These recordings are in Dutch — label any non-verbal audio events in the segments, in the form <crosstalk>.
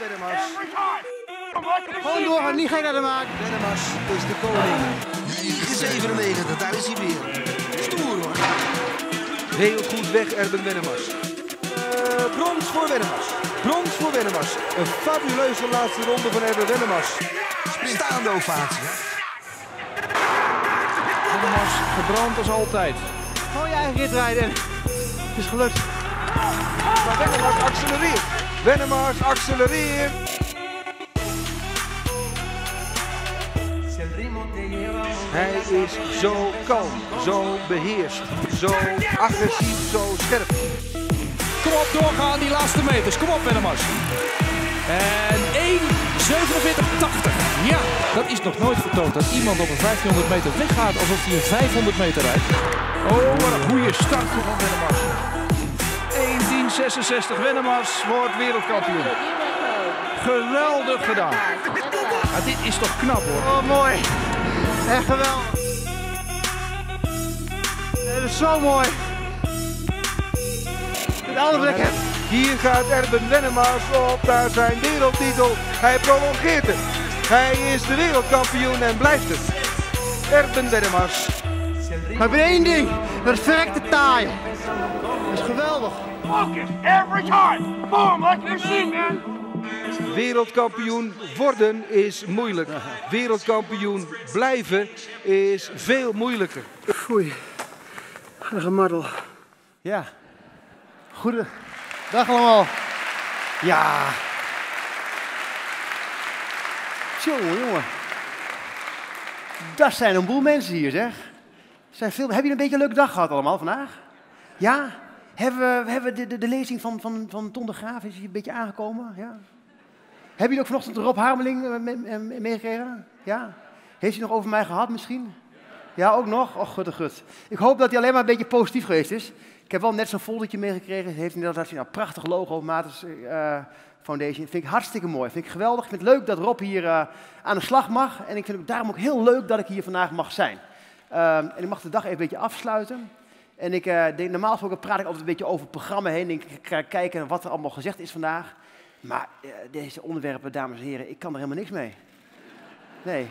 Wennemars. Gewoon doorgaan, niet gek aan de maak. Wennemars is de koning. 997, daar is hij weer. Stoer hoor. Heel goed weg, Erben Wennemars. Eh, brons voor Wennemars. Brons voor Wennemars. Een fabuleuze laatste ronde van Erben Wennemars. Staande ovatie. Wennemars gebrand als altijd. Gewoon je eigen rit rijden. Het is gelukt. Maar Wennemars accelereert. Wennemars accelereert. Hij is zo kalm, zo beheerst, zo agressief, zo scherp. Kom op, doorgaan die laatste meters. Kom op, Wennemars. En 1.47.80. Ja, dat is nog nooit vertoond dat iemand op een 1500 meter weggaat alsof hij een 500 meter rijdt. Oh, wat een goede start van Wennemars. 1.10.66. Wennemars wordt wereldkampioen. Geweldig gedaan. <laughs> Maar dit is toch knap hoor. Oh, mooi. Echt geweldig. Is zo mooi. Het andere heb. Hier gaat Erben Wennemars op naar zijn wereldtitel. Hij prolongeert het. Hij is de wereldkampioen en blijft het. Erben Wennemars. Maar één ding. Verrekte taai. Every time. Boom, like a machine, man. Wereldkampioen worden is moeilijk. Wereldkampioen blijven is veel moeilijker. Foei. Gemaddel. Ja. Goede. Dag allemaal. Ja. Jongen, jongen. Dat zijn een boel mensen hier, zeg. Zijn veel... Heb je een beetje een leuke dag gehad allemaal vandaag? Ja? Hebben we, hebben de, lezing van, van, van Ton de Graaf, is die een beetje aangekomen? Ja? Hebben jullie ook vanochtend Rob Harmeling eh, me- me- meegekregen? Ja? Heeft hij nog over mij gehad misschien? Ja, ook nog? Och, gut, gut. Ik hoop dat hij alleen maar een beetje positief geweest is. Ik heb wel net zo'n foldertje meegekregen. Heeft inderdaad een prachtig logo, Matus eh, Foundation. Vind ik hartstikke mooi. Vind ik geweldig. Ik vind het leuk dat Rob hier eh, aan de slag mag. En ik vind het daarom ook heel leuk dat ik hier vandaag mag zijn. Ehm, en ik mag de dag even een beetje afsluiten. En ik eh, denk, normaal gesproken praat ik altijd een beetje over het programma heen. Ik ga kijken wat er allemaal gezegd is vandaag. Maar eh, deze onderwerpen, dames en heren, ik kan er helemaal niks mee. Nee,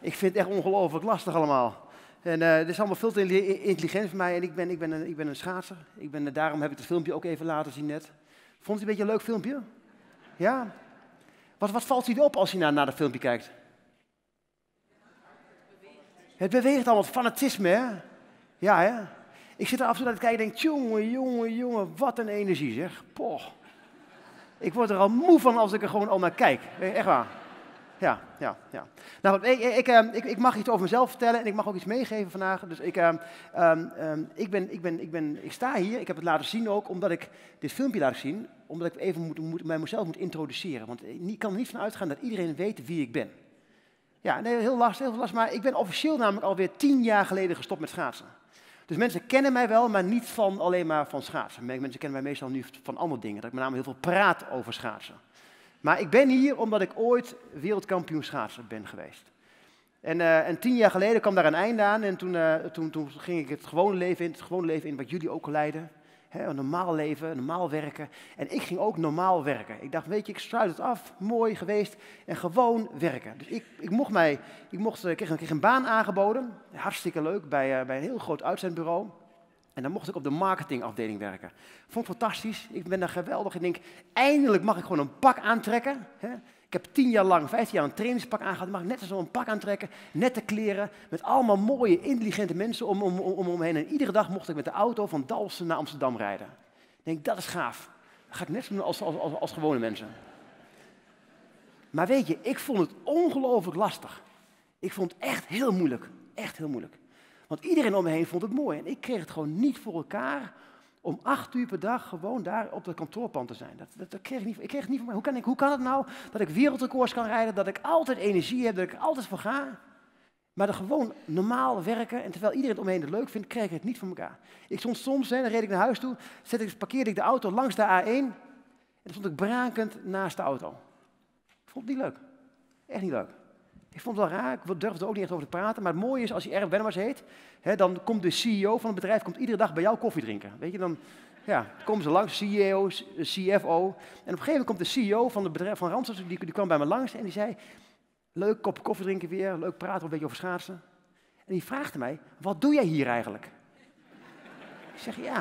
ik vind het echt ongelooflijk lastig allemaal. En eh het is allemaal veel te intelli- intelligent voor mij. En ik ben, ik ben, een, ik ben een schaatser. Ik ben, daarom heb ik het filmpje ook even laten zien net. Vond u een beetje een leuk filmpje? Ja? Wat, wat valt u op als je naar, naar dat filmpje kijkt? Het beweegt allemaal, fanatisme, hè? Ja, hè? Ik zit er af en toe naar te kijken en denk, jongen, jongen, jongen, wat een energie, zeg. Poh. Ik word er al moe van als ik er gewoon al naar kijk. Eh, Echt waar. Ja, ja, ja. Nou, ik, ik, eh, ik, ik mag iets over mezelf vertellen en ik mag ook iets meegeven vandaag. Dus ik, eh, ehm, ehm, ik, ben, ik, ben, ik, ben, ik sta hier, ik heb het laten zien ook, omdat ik dit filmpje laat zien, omdat ik even moet, mezelf moet introduceren. Want ik kan er niet van uitgaan dat iedereen weet wie ik ben. Ja, nee, heel lastig, heel lastig, maar ik ben officieel namelijk alweer tien jaar geleden gestopt met schaatsen. Dus mensen kennen mij wel, maar niet van alleen maar van schaatsen. Mensen kennen mij meestal nu van andere dingen, dat ik met name heel veel praat over schaatsen. Maar ik ben hier omdat ik ooit wereldkampioen schaatser ben geweest. En, eh, en tien jaar geleden kwam daar een einde aan en toen, eh, toen, toen ging ik het gewone leven in, het gewone leven in wat jullie ook leiden. Een normaal leven, normaal werken. En ik ging ook normaal werken. Ik dacht, weet je, ik sluit het af, mooi geweest en gewoon werken. Dus ik, ik mocht mij, ik mocht, ik kreeg, ik kreeg een baan aangeboden, hartstikke leuk, bij, eh, bij een heel groot uitzendbureau. En dan mocht ik op de marketingafdeling werken. Vond ik fantastisch. Ik ben daar geweldig. Ik denk, eindelijk mag ik gewoon een pak aantrekken. Hè? Ik heb tien jaar lang, vijftien jaar een trainingspak aangehad. Mag ik net zo'n pak aantrekken. Nette kleren. Met allemaal mooie, intelligente mensen om, om, om, om me heen. En iedere dag mocht ik met de auto van Dalfsen naar Amsterdam rijden. Ik denk, dat is gaaf. Dat ga ik net zo doen als, als, als, als gewone mensen. Maar weet je, ik vond het ongelooflijk lastig. Ik vond het echt heel moeilijk. Echt heel moeilijk. Want iedereen om me heen vond het mooi. En ik kreeg het gewoon niet voor elkaar om acht uur per dag gewoon daar op het kantoorpand te zijn. Dat, dat, dat kreeg ik niet, ik kreeg het niet voor mij. Hoe kan, ik, hoe kan het nou dat ik wereldrecords kan rijden, dat ik altijd energie heb, dat ik altijd voor ga? Maar dan gewoon normaal werken en terwijl iedereen om me heen het leuk vindt, kreeg ik het niet voor elkaar. Ik stond soms, hè, dan reed ik naar huis toe, zet ik, parkeerde ik de auto langs de A1 en dan stond ik brakend naast de auto. Ik vond het niet leuk. Echt niet leuk. Ik vond het wel raar, ik durfde er ook niet echt over te praten. Maar het mooie is, als je erg Wennemars heet, hè, dan komt de CEO van het bedrijf komt iedere dag bij jou koffie drinken. Weet je, dan, Ja, komen ze langs, CEO, CFO. En op een gegeven moment komt de CEO van het bedrijf van Randstad, die, die kwam bij me langs en die zei, leuk kop koffie drinken weer, leuk praten een beetje over schaatsen. En die vraagde mij, wat doe jij hier eigenlijk? Ik zeg, ja,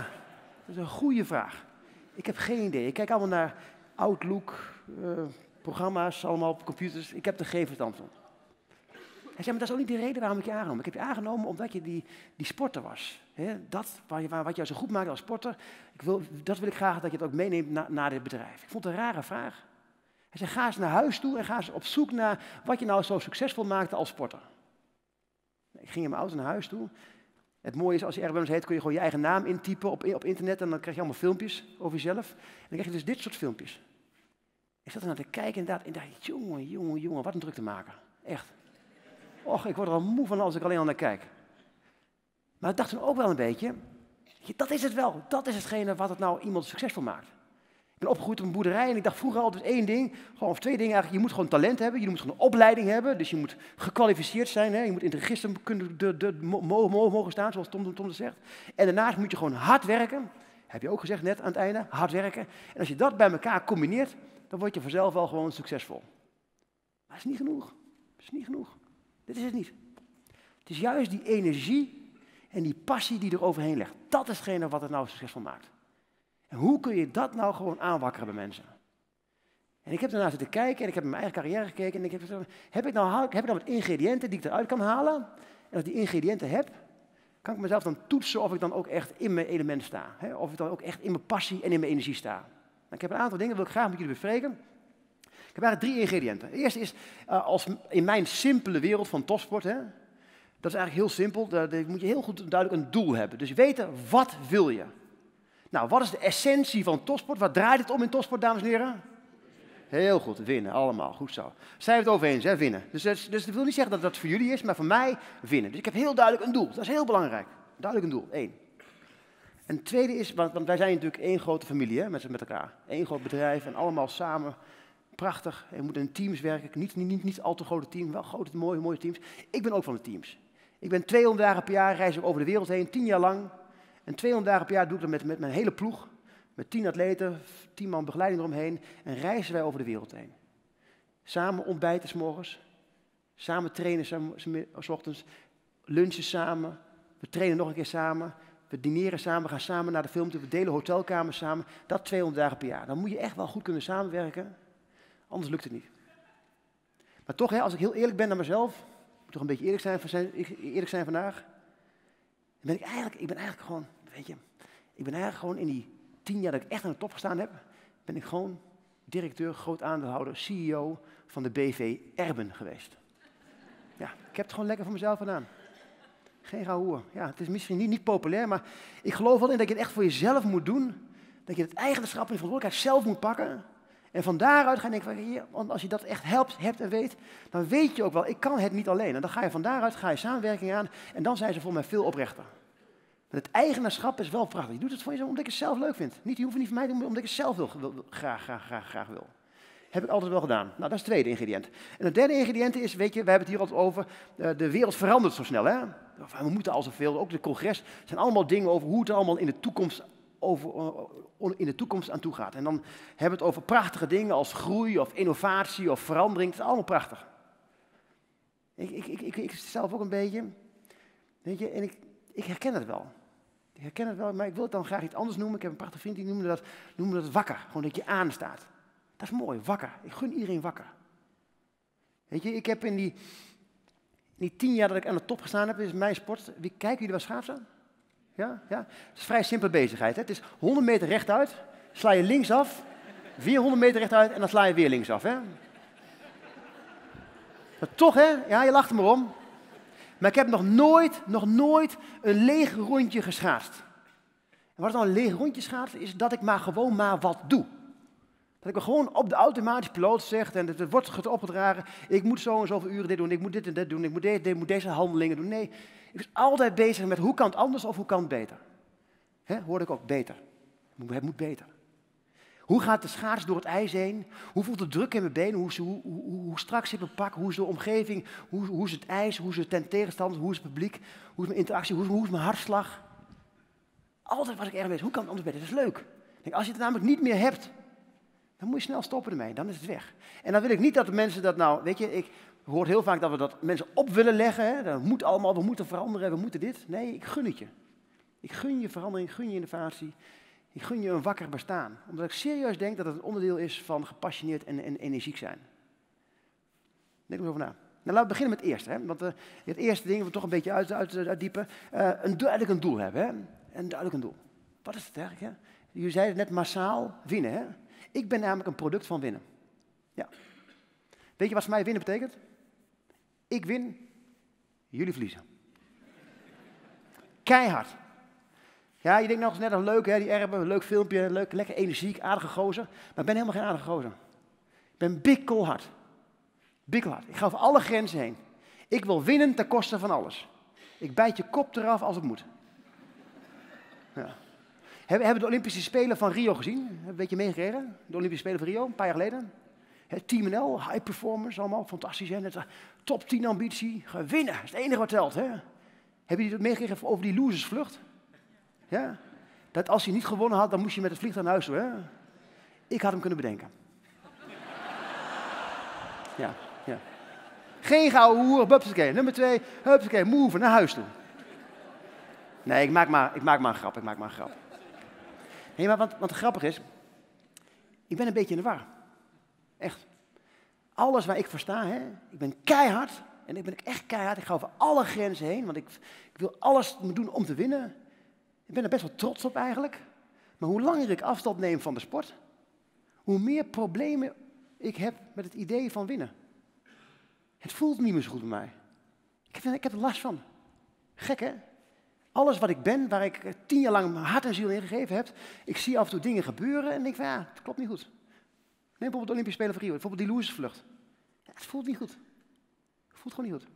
dat is een goede vraag. Ik heb geen idee. Ik kijk allemaal naar Outlook, eh, programma's, allemaal op computers. Ik heb er geen verstand van. Hij zei, maar dat is ook niet de reden waarom ik je aangenomen. Ik heb je aangenomen omdat je die, die sporter was. dat, je, waar, wat jou zo goed maakt als sporter, ik wil, dat wil ik graag dat je het ook meeneemt na, naar dit bedrijf. Ik vond het een rare vraag. Hij zei, ga eens naar huis toe en ga eens op zoek naar wat je nou zo succesvol maakte als sporter. Ik ging in mijn auto naar huis toe. Het mooie is, als je ergens heet, kun je gewoon je eigen naam intypen op, op internet en dan krijg je allemaal filmpjes over jezelf. En dan krijg je dus dit soort filmpjes. Ik zat er naar te kijken inderdaad, en dacht, jongen, jongen, jongen, wat een druk te maken. Echt. Och, ik word er al moe van als ik alleen al naar kijk. Maar ik dacht toen ook wel een beetje, dat is het wel. Dat is hetgene wat het nou iemand succesvol maakt. Ik ben opgegroeid op een boerderij en ik dacht vroeger altijd één ding, gewoon of twee dingen eigenlijk. Je moet gewoon talent hebben, je moet gewoon een opleiding hebben, dus je moet gekwalificeerd zijn. Hè? Je moet in het register kunnen de, de, mogen staan, zoals Tom, Tom zegt. En daarnaast moet je gewoon hard werken. Heb je ook gezegd net aan het einde, hard werken. En als je dat bij elkaar combineert, dan word je vanzelf wel gewoon succesvol. Maar dat is niet genoeg. Dat is niet genoeg. Dit is het niet. Het is juist die energie en die passie die er overheen legt. Dat is hetgene wat het nou succesvol maakt. En hoe kun je dat nou gewoon aanwakkeren bij mensen? En ik heb daarna zitten kijken en ik heb mijn eigen carrière gekeken. En ik heb, heb, ik nou, heb ik nou wat ingrediënten die ik eruit kan halen? En als ik die ingrediënten heb, kan ik mezelf dan toetsen of ik dan ook echt in mijn element sta. Of ik dan ook echt in mijn passie en in mijn energie sta. Nou, ik heb een aantal dingen, wil ik graag met jullie bespreken. Ik heb eigenlijk drie ingrediënten. Het eerste is, uh, als in mijn simpele wereld van topsport, hè, dat is eigenlijk heel simpel. Daar moet je heel goed duidelijk een doel hebben. Dus weten, wat wil je? Nou, wat is de essentie van topsport? Wat draait het om in topsport, dames en heren? Heel goed, winnen, allemaal, goed zo. Zijn we het over eens, hè, winnen. Dus, dus, dat wil niet zeggen dat dat voor jullie is, maar voor mij winnen. Dus ik heb heel duidelijk een doel, dat is heel belangrijk. Duidelijk een doel, één. En het tweede is, want, want wij zijn natuurlijk één grote familie hè, met, met elkaar. Eén groot bedrijf en allemaal samen prachtig. Je moet in teams werken. Niet, niet, niet, niet al te grote teams, wel grote, mooie, mooie teams. Ik ben ook van de teams. Ik ben 200 dagen per jaar reis ik over de wereld heen, 10 jaar lang. En 200 dagen per jaar doe ik dat met, met mijn hele ploeg. Met 10 atleten, 10 man begeleiding eromheen. En reizen wij over de wereld heen. Samen ontbijten s morgens. Samen trainen s ochtends. Lunchen samen. We trainen nog een keer samen. We dineren samen, we gaan samen naar de film we delen hotelkamers samen. Dat 200 dagen per jaar. Dan moet je echt wel goed kunnen samenwerken. Anders lukt het niet. Maar toch, hè, als ik heel eerlijk ben naar mezelf, moet toch een beetje eerlijk zijn, eerlijk zijn vandaag. Ben ik eigenlijk, ik ben eigenlijk gewoon, weet je, ik ben eigenlijk gewoon in die tien jaar dat ik echt aan de top gestaan heb, ben ik gewoon directeur, groot aandeelhouder, CEO van de BV Erben geweest. Ja, ik heb het gewoon lekker voor mezelf gedaan. Geen gehoor. Ja, het is misschien niet, niet populair, maar ik geloof wel in dat je het echt voor jezelf moet doen. Dat je het eigenschap en verantwoordelijkheid zelf moet pakken. En van daaruit ga je denken, want als je dat echt helpt, hebt en weet, dan weet je ook wel, ik kan het niet alleen. En dan ga je van daaruit ga je samenwerking aan en dan zijn ze voor mij veel oprechter. het eigenaarschap is wel prachtig. Je doet het voor jezelf omdat ik het zelf leuk vind. Niet, je hoeft niet voor mij te doen, omdat ik het zelf wil, graag, graag, graag, graag wil. Heb ik altijd wel gedaan. Nou, dat is het tweede ingrediënt. En het derde ingrediënt is, weet je, we hebben het hier altijd over, uh, de wereld verandert zo snel. Hè? We moeten al zoveel, ook de congres, zijn allemaal dingen over hoe het allemaal in de toekomst over, eh, in de toekomst aan toe gaat. En dan hebben we het over prachtige dingen als groei of innovatie of verandering. Het is allemaal prachtig. Ik, ik, ik, ik zelf ook een beetje. Weet je, en ik, ik herken het wel. Ik herken het wel, maar ik wil het dan graag iets anders noemen. Ik heb een prachtige vriend die noemde dat, noemde dat wakker. Gewoon dat je aanstaat. Dat is mooi, wakker. Ik gun iedereen wakker. Weet je, ik heb in die, in die tien jaar dat ik aan de top gestaan heb, is mijn sport. Wie kijken jullie wel schaatsen? Ja, ja. Het is vrij simpele bezigheid. Hè? Het is 100 meter rechtuit, sla je linksaf, weer 100 meter rechtuit en dan sla je weer linksaf. Hè? Maar toch, hè? Ja, je lacht er maar om. Maar ik heb nog nooit, nog nooit een leeg rondje geschaatst. En wat nou een leeg rondje schaatsen? Is dat ik maar gewoon maar wat doe. Dat ik gewoon op de automatische piloot zeg, en het wordt opgedragen, ik moet zo en zoveel uren dit doen, ik moet dit en dit doen, ik moet, dit, moet deze handelingen doen. Nee, ik was altijd bezig met hoe kan het anders of hoe kan het beter. Hoorde ik ook, beter. Het moet beter. Hoe gaat de schaats door het ijs heen? Hoe voelt de druk in mijn benen? Hoe, hoe, hoe, hoe strak zit mijn pak? Hoe is de omgeving? Hoe, hoe is het ijs? Hoe is het ten tegenstander? Hoe is het publiek? Hoe is mijn interactie? Hoe, hoe is mijn hartslag? Altijd was ik erg bezig. Hoe kan het anders beter? Dat is leuk. Denk, als je het namelijk niet meer hebt, dan moet je snel stoppen ermee. Dan is het weg. En dan wil ik niet dat de mensen dat nou, weet je, ik hoor heel vaak dat we dat mensen op willen leggen. Hè? Dat moet allemaal, we moeten veranderen, we moeten dit. Nee, ik gun het je. Ik gun je verandering, ik gun je innovatie. Ik gun je een wakker bestaan. Omdat ik serieus denk dat het een onderdeel is van gepassioneerd en, en energiek zijn. Denk er over na. Nou, laten we beginnen met het eerste. Hè? Want uh, het eerste ding, we toch een beetje uit, uit, uitdiepen. Uh, een duidelijk een doel hebben. Hè? Een duidelijk een doel. Wat is het eigenlijk? Hè? Jullie zeiden net massaal winnen. Hè? Ik ben namelijk een product van winnen. Ja. Weet je wat voor mij winnen betekent? Ik win, jullie verliezen. Keihard. Ja, je denkt nog eens net een leuk, hè, die erben, leuk filmpje, leuk, lekker energiek, aardige gozer. Maar ik ben helemaal geen aardige gozer. Ik ben bikkelhard. Bikkelhard. Ik ga over alle grenzen heen. Ik wil winnen ten koste van alles. Ik bijt je kop eraf als het moet. Ja. Hebben, de Olympische Spelen van Rio gezien? Heb een beetje meegekregen? De Olympische Spelen van Rio, een paar jaar geleden. Team NL, high performance, allemaal fantastisch. Hè? Top 10 ambitie, winnen, dat is het enige wat telt. Hè? Heb je dat meegekregen over die losersvlucht? Ja? Dat als hij niet gewonnen had, dan moest je met het vliegtuig naar huis. Hè? Ik had hem kunnen bedenken. <laughs> Ja, ja. Geen gouden hoer, hupsakee. Nummer twee, hupsakee, move, naar huis toe. Nee, ik maak maar, ik maak maar een grap, ik maak maar een grap. Nee, maar wat, wat grappig is, ik ben een beetje in de war. Echt. Alles waar ik voor sta, hè, ik ben keihard. En ik ben echt keihard. Ik ga over alle grenzen heen, want ik, ik wil alles doen om te winnen. Ik ben er best wel trots op eigenlijk. Maar hoe langer ik afstand neem van de sport, hoe meer problemen ik heb met het idee van winnen. Het voelt niet meer zo goed bij mij. Ik heb, ik heb er last van. Gek hè? Alles wat ik ben, waar ik tien jaar lang mijn hart en ziel in gegeven heb, ik zie af en toe dingen gebeuren en denk van ja, het klopt niet goed. Neem bijvoorbeeld de Olympische Spelen van Rio, bijvoorbeeld die losersvlucht. Ja, het voelt niet goed. Het voelt gewoon niet goed.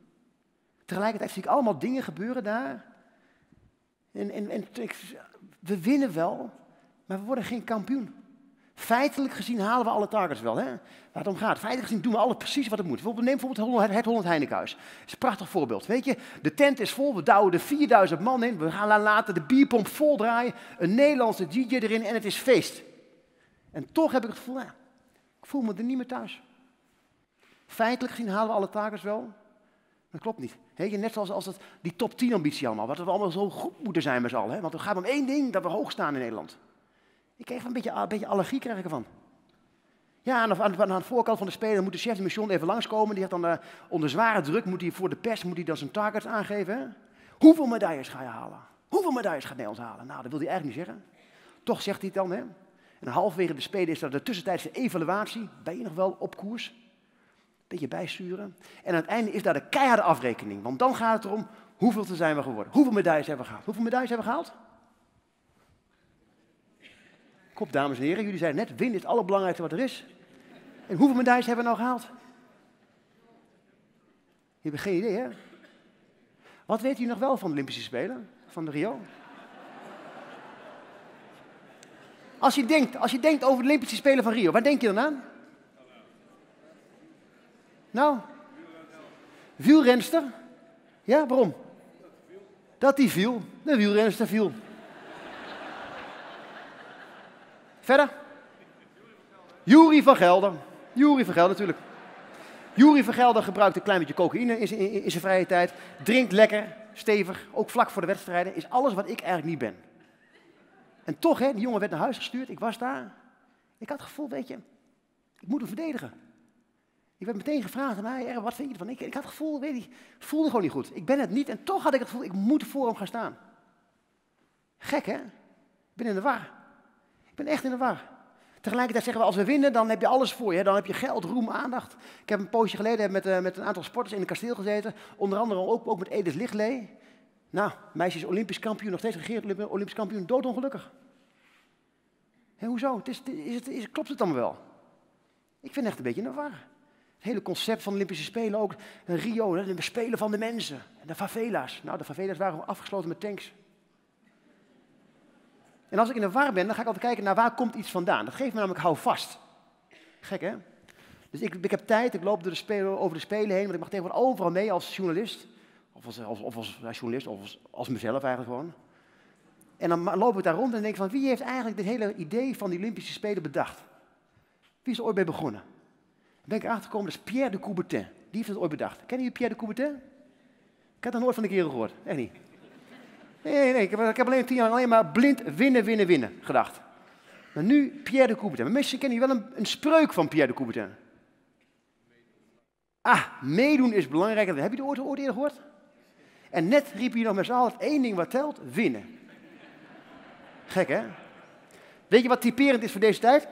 Tegelijkertijd zie ik allemaal dingen gebeuren daar. En, en, en we winnen wel, maar we worden geen kampioen. Feitelijk gezien halen we alle targets wel. Hè? Waar het om gaat. Feitelijk gezien doen we alles precies wat het moet. Bijvoorbeeld, neem bijvoorbeeld het Holland Heinekenhuis. Dat is een prachtig voorbeeld. Weet je, de tent is vol, we douwen er 4000 man in. We gaan laten de bierpomp vol draaien. Een Nederlandse DJ erin en het is feest. En toch heb ik het gevoel, ik voel me er niet meer thuis. Feitelijk gezien halen we alle targets wel. Dat klopt niet. Net zoals als het, die top 10 ambitie allemaal. Wat we allemaal zo goed moeten zijn met z'n allen. Want het gaat om één ding, dat we hoog staan in Nederland. Ik kreeg een beetje, een beetje allergie krijg ik ervan. Ja, aan de, aan, de, voorkant van de speler moet de chef de mission even langskomen. Die heeft dan uh, onder zware druk, moet hij voor de pers moet hij dan zijn targets aangeven. Hoeveel medailles ga je halen? Hoeveel medailles gaat Nederland halen? Nou, dat wil hij eigenlijk niet zeggen. Toch zegt hij het dan. Hè? En halverwege de spelen is dat de tussentijdse evaluatie. Ben je nog wel op koers? Beetje bijsturen. En aan het einde is daar de keiharde afrekening. Want dan gaat het erom hoeveel te zijn we geworden. Hoeveel medailles hebben we gehaald? Hoeveel medailles hebben we gehaald? Kom, dames en heren, jullie zeiden net, win is het allerbelangrijkste wat er is. En hoeveel medailles hebben we nou gehaald? Je hebt geen idee, hè? Wat weet u nog wel van de Olympische Spelen? Van de Rio? Als je denkt, als je denkt over de Olympische Spelen van Rio, waar denk je dan aan? Nou? Wielrenster? Ja, waarom? Dat die viel. De wielrenster viel. Verder? Jury van Gelder. Jury van Gelder natuurlijk. Jury van Gelder gebruikt een klein beetje cocaïne in, zijn vrije tijd. Drinkt lekker, stevig, ook vlak voor de wedstrijden. Is alles wat ik eigenlijk niet ben. En toch, hè, die jongen werd naar huis gestuurd. Ik was daar. Ik had het gevoel, weet je, ik moet hem verdedigen. Ik werd meteen gevraagd aan mij, wat vind je ervan? Ik, ik had het gevoel, weet je, voelde gewoon niet goed. Ik ben het niet en toch had ik het gevoel, ik moet voor hem gaan staan. Gek, hè? Ik ben in de war. Ik ben echt in de war. Tegelijkertijd zeggen we, als we winnen, dan heb je alles voor je. Dan heb je geld, roem, aandacht. Ik heb een poosje geleden met, uh, met een aantal sporters in een kasteel gezeten. Onder andere ook, ook met Edith Lichtlee. Nou, meisje is olympisch kampioen, nog steeds regeert olympisch kampioen, doodongelukkig. Hé, hoezo? Het is, is het, is, klopt het dan wel? Ik vind echt een beetje in de war. Het hele concept van de Olympische Spelen ook. Rio, de Spelen van de mensen. De favela's. Nou, de favela's waren afgesloten met tanks. En als ik in de war ben, dan ga ik altijd kijken naar waar komt iets vandaan. Dat geeft me namelijk hou vast. Gek hè? Dus ik, ik heb tijd, ik loop door de spelen, over de spelen heen, want ik mag tegenwoordig overal mee als journalist. Of als, of als, als journalist, of als, als mezelf eigenlijk gewoon. En dan loop ik daar rond en denk van wie heeft eigenlijk dit hele idee van die Olympische Spelen bedacht? Wie is er ooit bij begonnen? Dan ben ik erachter gekomen, dat is Pierre de Coubertin. Die heeft het ooit bedacht. Kennen jullie Pierre de Coubertin? Ik had er nooit van de kerel gehoord. Echt niet. Nee, nee. Ik heb, ik heb alleen tien jaar alleen maar blind winnen, winnen, winnen gedacht. Maar nu Pierre de Coubertin. Maar misschien kennen jullie wel een, een spreuk van Pierre de Coubertin. Ah, meedoen is belangrijker. Heb je het ooit, ooit eerder gehoord? En net riep je nog met z'n allen het één ding wat telt, winnen. Gek hè? Weet je wat typerend is voor deze tijd?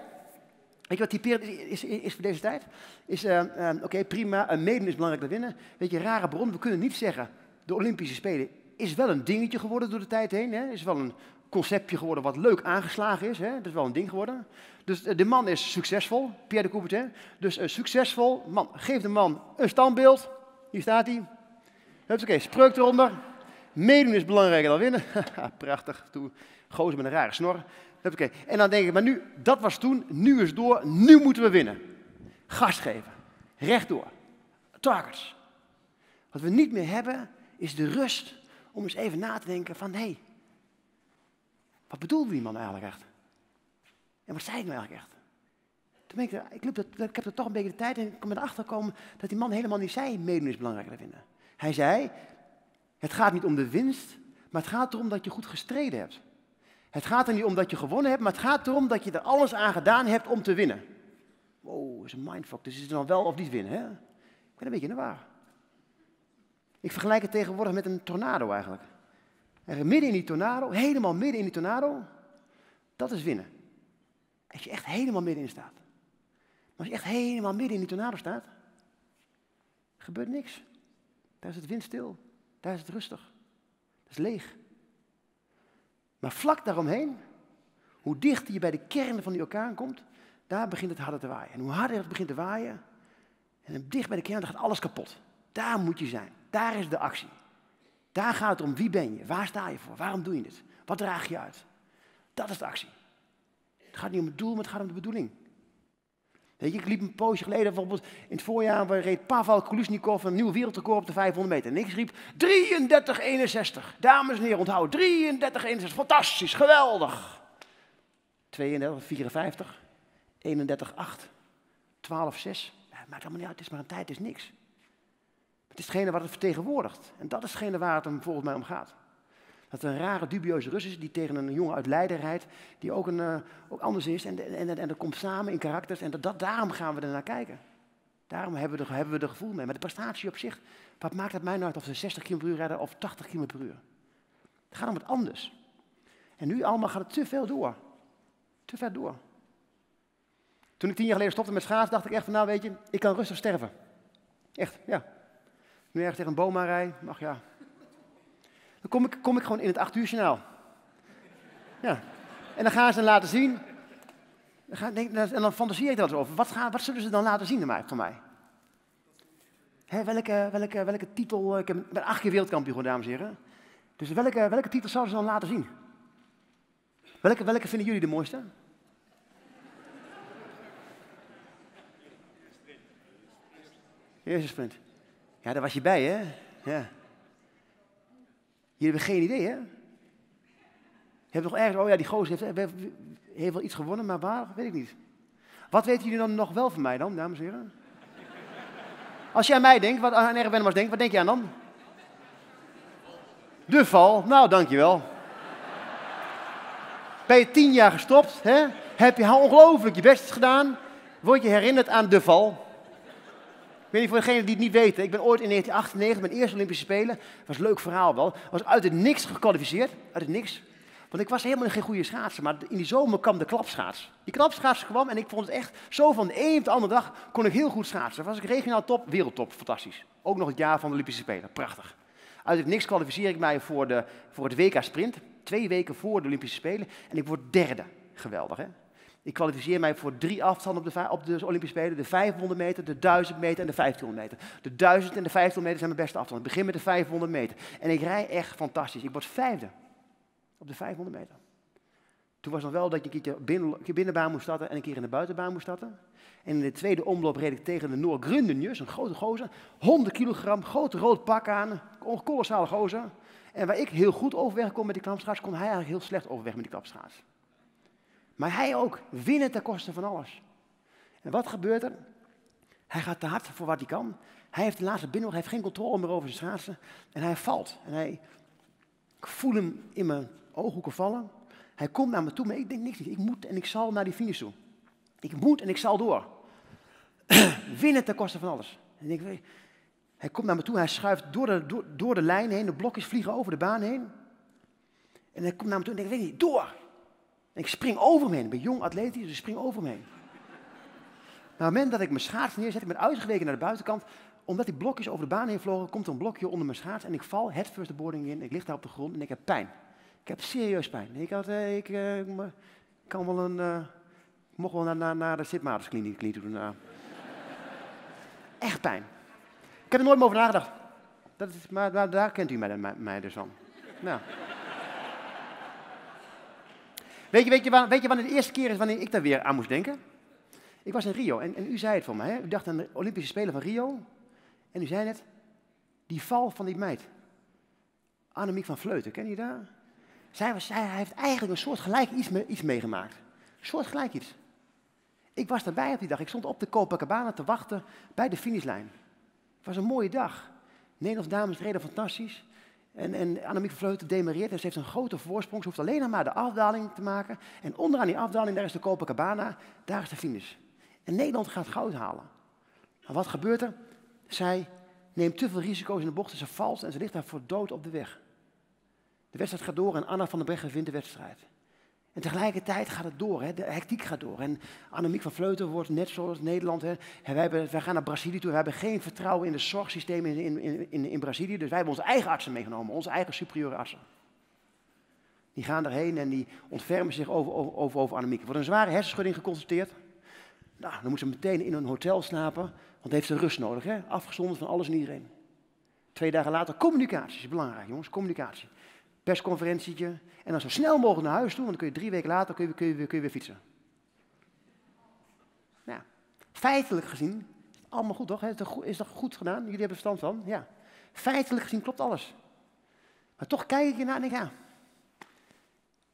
Weet je wat typerend is, is, is voor deze tijd? Is, eh, eh, oké, prima, een is belangrijker dan winnen. Weet je, rare bron, we kunnen niet zeggen, de Olympische Spelen is wel een dingetje geworden door de tijd heen. Hè? Is wel een conceptje geworden wat leuk aangeslagen is. Hè? Dat is wel een ding geworden. Dus eh, de man is succesvol, Pierre de Coubertin. Dus succesvol man. Geef de man een standbeeld. Hier staat hij. Oké, spreuk eronder. Meedoen is belangrijker dan winnen. <laughs> Prachtig. Toen gozer met een rare snor. Huppakee. En dan denk ik, maar nu, dat was toen, nu is door, nu moeten we winnen. Gas geven. Rechtdoor. Targets. Wat we niet meer hebben, is de rust om eens even na te denken van, hé, hey, wat bedoelde die man eigenlijk echt? En wat zei ik nou eigenlijk echt? Toen ben ik, er- ik, dat, ik heb er toch een beetje de tijd en ik kon erachter komen dat die man helemaal niet zei, meedoen is belangrijker dan winnen. Hij zei, het gaat niet om de winst, maar het gaat erom dat je goed gestreden hebt. Het gaat er niet om dat je gewonnen hebt, maar het gaat erom dat je er alles aan gedaan hebt om te winnen. Wow, dat is een mindfuck. Dus is het dan wel of niet winnen, hè? Ik ben een beetje in de war. Ik vergelijk het tegenwoordig met een tornado eigenlijk. Er midden in die tornado, helemaal midden in die tornado, dat is winnen. Als je echt helemaal middenin staat. Als je echt helemaal midden in die tornado staat, gebeurt niks. Daar is het windstil. Daar is het rustig. Dat is leeg. Maar vlak daaromheen, hoe dichter je bij de kern van die orkaan komt, daar begint het harder te waaien. En hoe harder het begint te waaien, en dicht bij de kern, dan gaat alles kapot. Daar moet je zijn. Daar is de actie. Daar gaat het om wie ben je, waar sta je voor, waarom doe je dit, wat draag je uit. Dat is de actie. Het gaat niet om het doel, maar het gaat om de bedoeling. Ik liep een poosje geleden, bijvoorbeeld in het voorjaar, waar reed Pavel Kulusnikov een nieuw wereldrecord op de 500 meter. En ik riep 33-61. Dames en heren, onthoud, 33-61. Fantastisch, geweldig. 32, 54, 31, 8, 12, 6. Ja, maakt allemaal niet uit, het is maar een tijd, het is niks. Het is hetgene wat het vertegenwoordigt. En dat is hetgene waar het hem volgens mij om gaat. Dat een rare, dubieuze Rus is die tegen een jongen uit Leiden rijdt, die ook, een, eh, ook anders is. En, en, en, en dat komt samen in karakters. En dat, daarom gaan we er naar kijken. Daarom hebben we, er, hebben we er gevoel mee. Maar de prestatie op zich, wat maakt het mij nou uit of ze 60 km per uur rijden of 80 km per uur? Het gaat om wat anders. En nu allemaal gaat het te veel door. Te ver door. Toen ik tien jaar geleden stopte met schaats, dacht ik echt van, nou weet je, ik kan rustig sterven. Echt, ja. Nu ergens tegen een boom aan rij, ach ja. Dan kom ik, kom ik gewoon in het acht uur journaal. Ja. En dan gaan ze dan laten zien. Dan en dan fantaseer ik eens over. Wat, gaan, wat zullen ze dan laten zien mij, van mij? Hè, welke, welke, welke titel, ik heb- ik ben acht keer wereldkampioen dames en heren. Dus welke, welke titel zouden ze dan laten zien? Welke, welke vinden jullie de mooiste? Eerste sprint. Ja, daar was je bij, hè? Ja. Jullie hebben geen idee, hè? Je hebt toch ergens, oh ja, die gozer heeft, heeft wel iets gewonnen, maar waar, weet ik niet. Wat weten jullie dan nog wel van mij dan, dames en heren? Als jij aan mij denkt, wat aan Erwin Wennemars denkt, wat denk je aan dan? De val, nou dankjewel. Ben je tien jaar gestopt, hè? heb je ongelooflijk je best gedaan, word je herinnerd aan de val. Weet niet voor degenen die het niet weten, ik ben ooit in 1998, mijn eerste Olympische Spelen, was een leuk verhaal wel, was uit het niks gekwalificeerd, uit het niks. Want ik was helemaal geen goede schaatser, maar in die zomer kwam de klapschaats. Die klapschaats kwam en ik vond het echt zo van de een op de andere dag kon ik heel goed schaatsen. Was ik regionaal top, wereldtop, fantastisch. Ook nog het jaar van de Olympische Spelen, prachtig. Uit het niks kwalificeer ik mij voor, de, voor het WK Sprint, twee weken voor de Olympische Spelen. En ik word derde. Geweldig, hè? Ik kwalificeer mij voor drie afstanden op de, op de Olympische Spelen. De 500 meter, de 1000 meter en de 1500 meter. De 1000 en de 1500 meter zijn mijn beste afstanden. Ik begin met de 500 meter. En ik rij echt fantastisch. Ik word vijfde op de 500 meter. Toen was nog wel dat je een keertje binnen, keer binnenbaan moest starten en een keer in de buitenbaan moest starten. En in de tweede omloop reed ik tegen de Noor Grundenjus, een grote gozer. 100 kilogram, grote rood pak aan, kolossale gozer. En waar ik heel goed overweg kon met die klapschaats, kon hij eigenlijk heel slecht overweg met die klapschaats. Maar hij ook, winnen ten koste van alles. En wat gebeurt er? Hij gaat te hard voor wat hij kan. Hij heeft de laatste binnenbocht, hij heeft geen controle meer over zijn schaatsen. En hij valt. En hij, ik voel hem in mijn ooghoeken vallen. Hij komt naar me toe, maar ik denk niks. Ik moet en ik zal naar die finish toe. Ik moet en ik zal door. <clears throat> Winnen ten koste van alles. En ik hij komt naar me toe, hij schuift door de, door, door de lijn heen, de blokjes vliegen over de baan heen. En hij komt naar me toe en ik denk, weet niet, door. Ik spring over hem heen. Ik ben jong atletisch, dus ik spring over hem heen. Maar op het moment dat ik mijn schaats neerzet, ik ben uitgeweken naar de buitenkant, omdat die blokjes over de baan heen vlogen, komt er een blokje onder mijn schaats en ik val het first de boarding in. Ik lig daar op de grond en ik heb pijn. Ik heb serieus pijn. Ik, had, eh, ik uh, kan wel een, uh, ik mocht wel naar, naar, naar de Sitmaterskliniek doen. Echt pijn. Ik heb er nooit meer over nagedacht. Dat is, maar, daar kent u mij, mij dus van. Nou. Weet je, weet, je, weet je wanneer de eerste keer is wanneer ik daar weer aan moest denken? Ik was in Rio en, en u zei het voor mij. Hè? U dacht aan de Olympische Spelen van Rio. En u zei net, die val van die meid. Annemiek van Vleuten, ken je daar? Zij, was, zij heeft eigenlijk een soort gelijk iets, me, iets meegemaakt. Een soort gelijk iets. Ik was daarbij op die dag. Ik stond op de Copacabana te wachten bij de finishlijn. Het was een mooie dag. Nederlandse dames reden fantastisch. En, en Annemiek Vleuten demareert en ze heeft een grote voorsprong. Ze hoeft alleen nog maar de afdaling te maken. En onderaan die afdaling, daar is de Copacabana, daar is de finish. En Nederland gaat goud halen. Maar wat gebeurt er? Zij neemt te veel risico's in de bocht en ze valt en ze ligt daar voor dood op de weg. De wedstrijd gaat door en Anna van der Breggen wint de wedstrijd. En tegelijkertijd gaat het door, hè? de hectiek gaat door. En Annemiek van Vleuten wordt net zoals Nederland. Hè? wij, hebben, wij gaan naar Brazilië toe. We hebben geen vertrouwen in de zorgsystemen in, in, in, in Brazilië. Dus wij hebben onze eigen artsen meegenomen, onze eigen superieure artsen. Die gaan erheen en die ontfermen zich over, over, over, Annemiek. Wordt een zware hersenschudding geconstateerd. Nou, dan moet ze meteen in een hotel slapen, want heeft ze rust nodig. Hè? Afgezonderd van alles en iedereen. Twee dagen later, communicatie is belangrijk jongens, communicatie. Persconferentietje en dan zo snel mogelijk naar huis toe, want dan kun je drie weken later kun je, kun je, kun je weer fietsen. Nou, feitelijk gezien, allemaal goed toch? Is dat goed gedaan? Jullie hebben verstand van? Ja. Feitelijk gezien klopt alles. Maar toch kijk ik ernaar en denk, ja,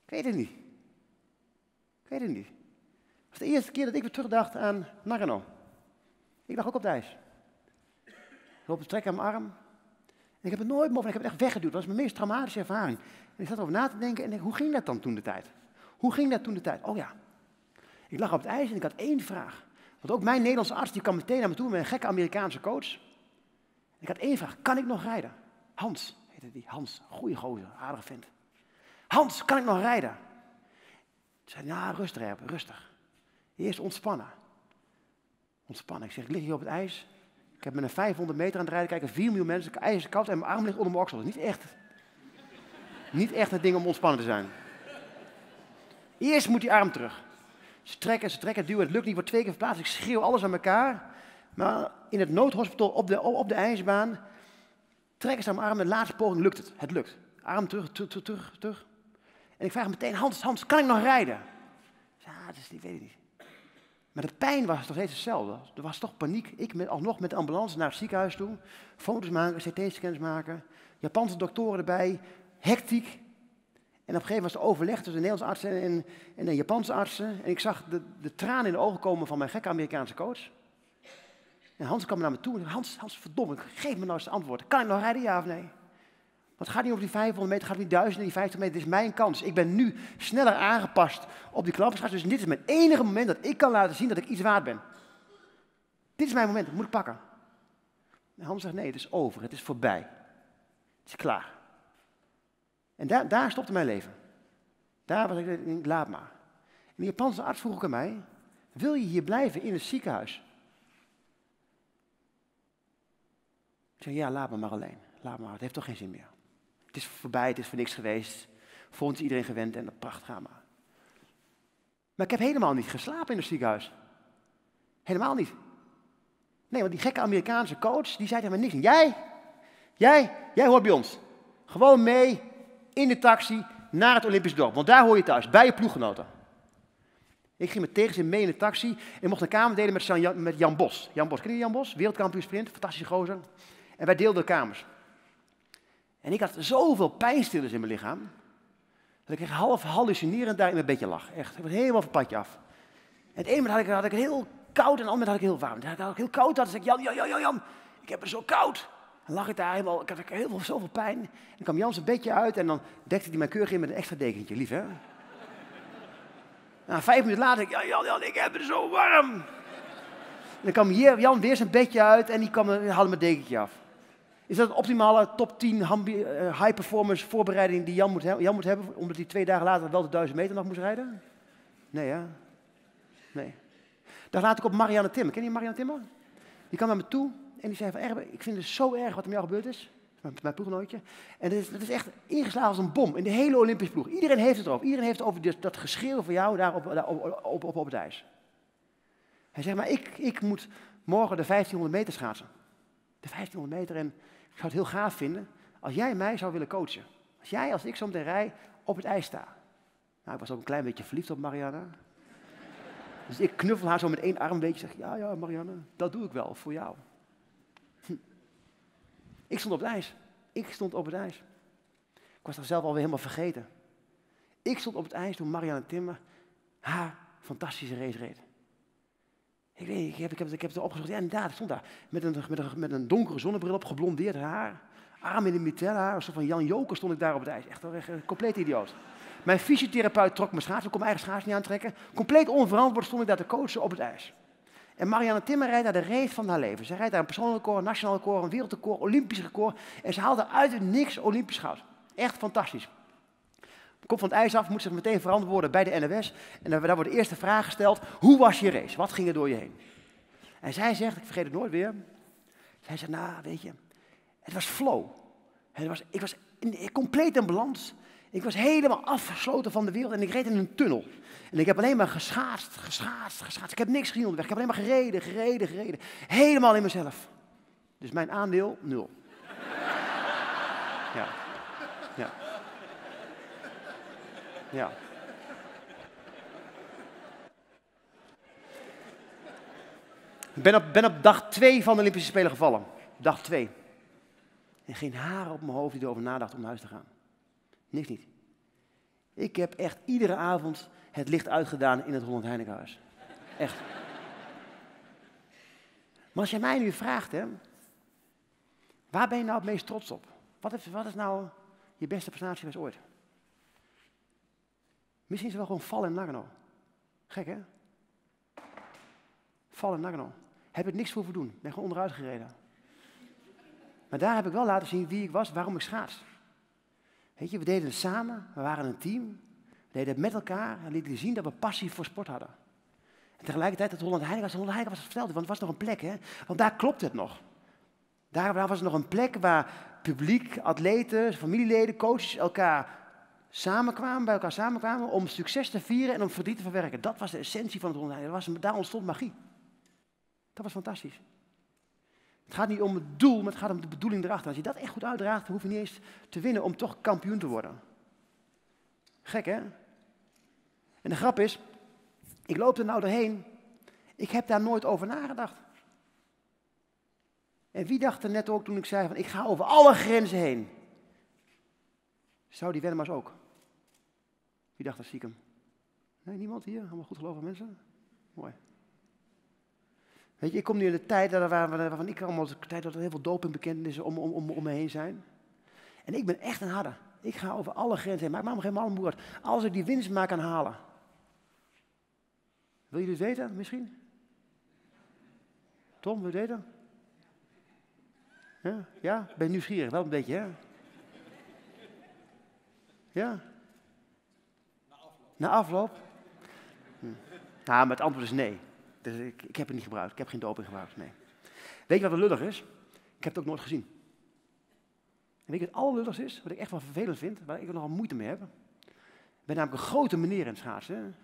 ik weet het niet. Ik weet het niet. Het was de eerste keer dat ik weer terugdacht aan Nagano. Ik lag ook op de ijs. Ik loop de trek aan mijn arm. En ik heb het nooit mogelijk, ik heb het echt weggeduwd. Dat was mijn meest traumatische ervaring. En ik zat erover na te denken en denk, hoe ging dat dan toen de tijd? Hoe ging dat toen de tijd? Oh ja, ik lag op het ijs en ik had één vraag. Want ook mijn Nederlandse arts die kwam meteen naar me toe met een gekke Amerikaanse coach. Ik had één vraag, kan ik nog rijden? Hans, heette die, Hans, goede gozer, aardige vent. Hans, kan ik nog rijden? Ik zei, ja, rustig, Herb, rustig. Eerst ontspannen. Ontspannen. Ik zeg, ik lig hier op het ijs. Ik heb met een 500 meter aan het rijden. Kijken 4 miljoen mensen. Het ijs is koud en mijn arm ligt onder mijn oksel. Niet echt. Niet echt het ding om ontspannen te zijn. Eerst moet die arm terug. Ze trekken, ze trekken, duwen. Het lukt niet. Wordt twee keer verplaatst. Ik schreeuw alles aan elkaar. Maar in het noodhospital op de, op de ijsbaan trekken ze aan mijn arm. De laatste poging lukt het. Het lukt. Arm terug, terug, terug, terug. En ik vraag meteen, Hans, Hans, kan ik nog rijden? Ja, dat is niet, weet ik niet. Maar de pijn was nog steeds hetzelfde. Er was toch paniek. Ik met, alsnog met de ambulance naar het ziekenhuis toe. Foto's maken, CT-scans maken. Japanse doktoren erbij. Hectiek. En op een gegeven moment was er overleg tussen de Nederlandse artsen en, en de Japanse artsen. En ik zag de, de tranen in de ogen komen van mijn gekke Amerikaanse coach. En Hans kwam naar me toe en Hans, Hans, verdomme, geef me nou eens het antwoord. Kan ik nog rijden, ja of nee? Het gaat niet over die 500 meter, het gaat niet die 1000 en die 50 meter. Dit is mijn kans. Ik ben nu sneller aangepast op die klapperschaats. Dus dit is mijn enige moment dat ik kan laten zien dat ik iets waard ben. Dit is mijn moment, dat moet ik pakken. En Hans zegt, nee, het is over, het is voorbij. Het is klaar. En daar, daar stopte mijn leven. Daar was ik, laat maar. En de Japanse arts vroeg ook aan mij, wil je hier blijven in het ziekenhuis? Ik zei, ja, laat me maar alleen. Laat maar, het heeft toch geen zin meer. Het is voorbij, het is voor niks geweest. Voor is iedereen gewend en dat pracht, ga maar. Ik heb helemaal niet geslapen in het ziekenhuis. Helemaal niet. Nee, want die gekke Amerikaanse coach, die zei tegen mij niks. Jij, jij, jij hoort bij ons. Gewoon mee in de taxi naar het Olympisch dorp. Want daar hoor je thuis, bij je ploeggenoten. Ik ging met tegenzin mee in de taxi en mocht een kamer delen met Jan, met Jan Bos. Jan Bos, ken je Jan Bos? Wereldkampioen sprint, fantastische gozer. En wij deelden kamers. En ik had zoveel pijnstillers in mijn lichaam. Dat ik echt half hallucinerend daar in mijn bedje lag. Echt, ik was helemaal van padje af. En het ene had ik, had ik heel koud en het andere had ik heel warm. Dan had ik heel koud, had, zei ik, Jan, Jan, Jan, Jan, ik heb het zo koud. Dan lag ik daar helemaal, ik had heel veel, zoveel pijn. En dan kwam Jan zijn bedje uit en dan dekte hij mijn keurig in met een extra dekentje. Lief, hè? Nou, vijf minuten later, Jan, Jan, Jan, ik heb het zo warm. En dan kwam Jan weer zijn bedje uit en die kwam, haalde mijn dekentje af. Is dat een optimale top 10 eh, high performance voorbereiding die Jan moet, Jan moet hebben, omdat hij twee dagen later wel de duizend meter nog moest rijden? Nee, hè? Nee. Daar laat ik op Marianne Timmer. Ken je Marianne Timmer? Die kwam naar me toe en die zei van, ik vind het zo erg wat er met jou gebeurd is. Mijn, mijn ploeggenootje. En het is, is echt ingeslagen als een bom in de hele Olympische ploeg. Iedereen heeft het erover. Iedereen heeft het over dat geschreeuw van jou daar op, op, op, op, op het ijs. Hij zegt, maar ik, ik moet morgen de 1500 meter schaatsen. De 1500 meter en ik zou het heel gaaf vinden als jij mij zou willen coachen. Als jij, als ik zo meteen rij, op het ijs sta. Nou, ik was ook een klein beetje verliefd op Marianne. <laughs> Dus ik knuffel haar zo met één arm een beetje. Zeg, ja, ja, Marianne, dat doe ik wel voor jou. <laughs> Ik stond op het ijs. Ik stond op het ijs. Ik was daar zelf alweer helemaal vergeten. Ik stond op het ijs toen Marianne Timmer haar fantastische race reed. Ik weet ik heb, ik heb, ik heb het opgezocht. Ja, inderdaad, ik stond daar met een, met, een, met een donkere zonnebril op, geblondeerd haar. Arm in de mitella, een soort van Jan Joker stond ik daar op het ijs. Echt een compleet idioot. Mijn fysiotherapeut trok mijn schaats, ik kon mijn eigen schaats niet aantrekken. Compleet onverantwoord stond ik daar te coachen op het ijs. En Marianne Timmer rijdt daar de race van haar leven. Ze rijdt daar een persoonlijk record, een nationaal record, een wereldrecord, olympisch record. En ze haalde uit het niks olympisch goud. Echt fantastisch. Komt van het ijs af, moet zich meteen verantwoorden bij de NOS. En daar wordt de eerste vraag gesteld, hoe was je race? Wat ging er door je heen? En zij zegt, ik vergeet het nooit weer. Zij zegt, nou weet je, het was flow. Het was, ik was compleet in balans. Ik was helemaal afgesloten van de wereld en ik reed in een tunnel. En ik heb alleen maar geschaatst, geschaatst, geschaatst. Ik heb niks gezien onderweg. Ik heb alleen maar gereden, gereden, gereden. Helemaal in mezelf. Dus mijn aandeel, nul. <laughs> Ja. Ja. Ja. Ik ben op, ben op dag twee van de Olympische Spelen gevallen. Dag twee. En geen haar op mijn hoofd die erover nadacht om naar huis te gaan. Niks niet. Ik heb echt iedere avond het licht uitgedaan in het Holland Heinekenhuis. Echt. Maar als jij mij nu vraagt, hè, waar ben je nou het meest trots op? Wat is, wat is nou je beste prestatie ooit? Misschien is het wel gewoon vallen in Nagano. Gek hè? Vallen in Nagano. Heb ik niks voor te doen. Ben gewoon onderuit gereden. Maar daar heb ik wel laten zien wie ik was, waarom ik schaats. Weet je, we deden het samen, we waren een team. We deden het met elkaar en lieten zien dat we passie voor sport hadden. En tegelijkertijd, het Holland Heilig was, Holland was het vertelde, want het was nog een plek, hè? Want daar klopt het nog. Daar, daar was nog een plek waar publiek, atleten, familieleden, coaches elkaar samenkwamen, bij elkaar samenkwamen om succes te vieren en om verdriet te verwerken. Dat was de essentie van het Heilig. Daar ontstond magie. Dat was fantastisch. Het gaat niet om het doel, maar het gaat om de bedoeling erachter. Als je dat echt goed uitdraagt, dan hoef je niet eens te winnen om toch kampioen te worden. Gek hè? En de grap is, ik loop er nou doorheen. Ik heb daar nooit over nagedacht. En wie dacht er net ook toen ik zei van ik ga over alle grenzen heen? Zou die Wennemars ook? Wie dacht dat stiekem? Nee, niemand hier? Allemaal goed geloven mensen? Mooi. Weet je, ik kom nu in de tijd waarvan ik allemaal de tijd dat er heel veel dopingbekendenissen om, om, om, om me heen zijn. En ik ben echt een harde. Ik ga over alle grenzen heen. Maar ik maak me geen mal Als ik die winst maak kan halen. Wil je dit weten, misschien? Tom, wil je weten? Ja? ja? Ben je nieuwsgierig? Wel een beetje, hè? Ja? Na afloop. Hm. Nou, maar het antwoord is nee. Dus ik, ik heb het niet gebruikt. Ik heb geen doping gebruikt. Nee. Weet je wat er lullig is? Ik heb het ook nooit gezien. En weet je wat het allerlulligste is? Wat ik echt wel vervelend vind, waar ik nogal moeite mee heb. Ik ben namelijk een grote meneer in het schaatsen.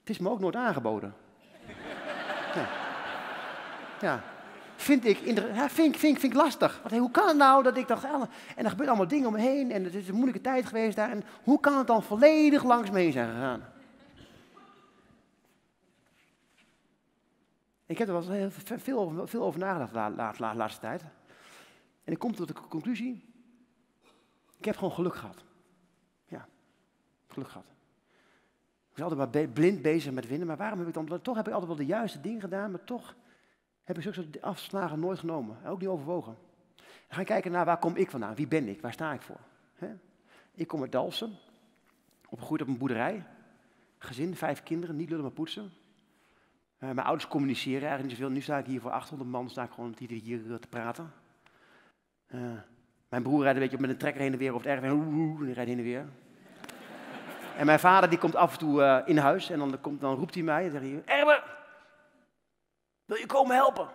Het is me ook nooit aangeboden. Ja. Vind ik, vind, vind, vind ik lastig. Want, hoe kan het nou dat ik dacht, en er gebeuren allemaal dingen om me heen en het is een moeilijke tijd geweest daar. En hoe kan het dan volledig langs me zijn gegaan? Ik heb er wel heel veel over, veel over nagedacht de laatste tijd. En ik kom tot de conclusie, heb gewoon geluk gehad. Ja, geluk gehad. Ik was altijd maar blind bezig met winnen, maar waarom heb ik dan, toch heb ik altijd wel de juiste dingen gedaan, maar toch heb ik zulke afslagen nooit genomen, en ook niet overwogen. Dan ga kijken naar waar kom ik vandaan, wie ben ik, waar sta ik voor. Ik kom uit Dalsen, opgegroeid op een boerderij, gezin, vijf kinderen, niet lullen maar poetsen. Eh, mijn ouders communiceren eigenlijk niet zoveel. Nu sta ik hier voor 800 man, sta ik gewoon hier, hier te praten. Eh, mijn broer rijdt een beetje met een trekker heen en weer over het erf en die rijdt heen en weer. En mijn vader die komt af en toe eh, in huis en dan, komt, dan roept hij mij en zegt hij, wil je komen helpen?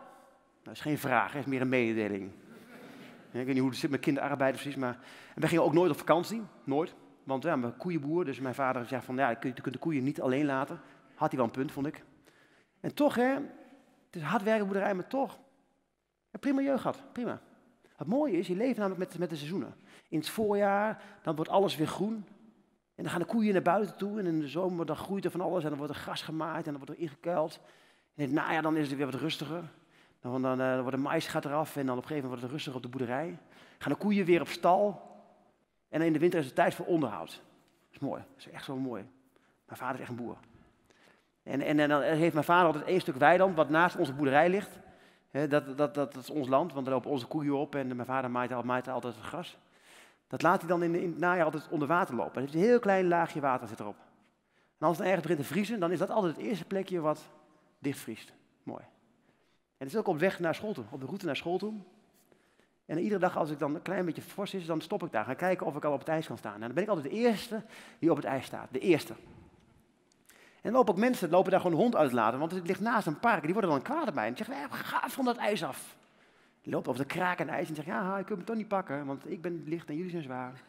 Dat is geen vraag, dat is meer een mededeling. Ik weet niet hoe het zit met kinderarbeid precies, maar... En wij gingen ook nooit op vakantie, nooit. Want ja, mijn koeienboer, dus mijn vader zegt van, ja, je kunt, de koeien niet alleen laten. Had hij wel een punt, vond ik. En toch, hè, het is hard werken boerderij, maar toch. Ja, prima jeugd prima. Het mooie is, je leeft namelijk met, met de seizoenen. In het voorjaar, dan wordt alles weer groen. En dan gaan de koeien naar buiten toe. En in de zomer, dan groeit er van alles. En dan wordt er gras gemaaid en dan wordt er ingekuild. En het najaar, dan is het weer wat rustiger. Dan, dan, eh, wordt de mais gaat eraf en dan op een gegeven moment wordt het rustiger op de boerderij. Gaan de koeien weer op stal. En in de winter is het tijd voor onderhoud. Dat is mooi, dat is echt zo mooi. Mijn vader is echt een boer. En, en, en dan heeft mijn vader altijd één stuk weiland wat naast onze boerderij ligt. Dat, dat, dat, is ons land, want daar lopen onze koeien op en mijn vader maait, al- maait altijd het gras. Dat laat hij dan in, in het najaar altijd onder water lopen. Er heeft een heel klein laagje water zit erop. En als het ergens begint te vriezen, dan is dat altijd het eerste plekje wat dichtvriest. Mooi. En het is ook op weg naar school toe, op de route naar school toe. En iedere dag als ik dan een klein beetje fors is, dan stop ik daar. Ga kijken of ik al op het ijs kan staan. En dan ben ik altijd de eerste die op het ijs staat. De eerste. En dan lopen ook mensen lopen daar gewoon hond uitlaten, want het ligt naast een park. Die worden dan kwaad op mij. En zeggen, "Eh, ga van dat ijs af. Die loopt over de kraak en ijs en zegt, ja, ik kunt me toch niet pakken, want ik ben licht en jullie zijn zwaar.